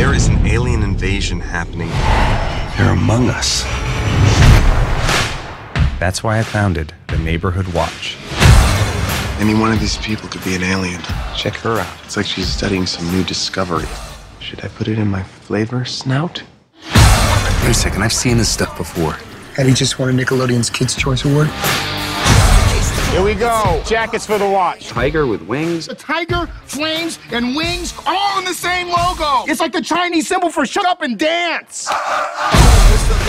There is an alien invasion happening. They're among us. That's why I founded the Neighborhood Watch. Any one of these people could be an alien. Check her out. It's like she's studying some new discovery. Should I put it in my flavor snout? Wait a second, I've seen this stuff before. Had he just won a Nickelodeon's Kids' Choice Award? Here we go. Jackets for the watch. Tiger with wings. A tiger, flames, and wings all in the same logo. It's like the Chinese symbol for shut up and dance.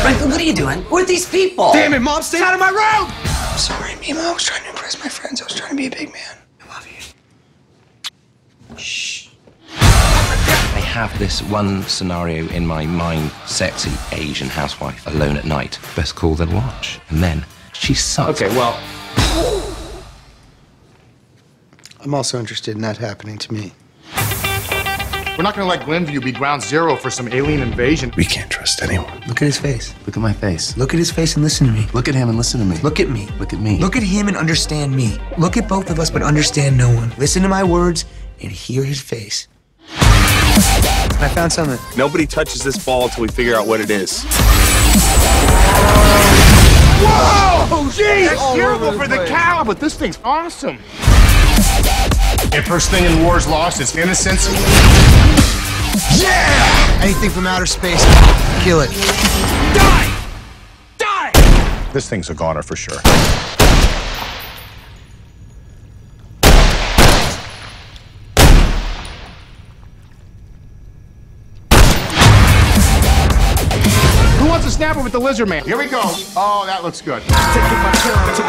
Franklin, what are you doing? Who are these people? Damn it, Mom, stay out of my room! I'm sorry, Mima. I was trying to impress my friends. I was trying to be a big man. I love you. Shh. I have this one scenario in my mind sexy Asian housewife alone at night. Best call then watch. And then she sucks. Okay, well, I'm also interested in that happening to me. We're not gonna let Glenview be ground zero for some alien invasion. we can't trust anyone. Look at his face. Look at my face. Look at his face and listen to me. Look at him and listen to me. Look at me. Look at me. Look at him and understand me. Look at both of us, but understand no one. Listen to my words and hear his face. I found something. Nobody touches this ball until we figure out what it is. Oh, geez! That's terrible for the cow, but this thing's awesome. If first thing in war's lost is innocence, Yeah! Anything from outer space, kill it. Die! Die! This thing's a goner for sure. Snapper with the lizard man? Here we go. Oh, that looks good. Taking my time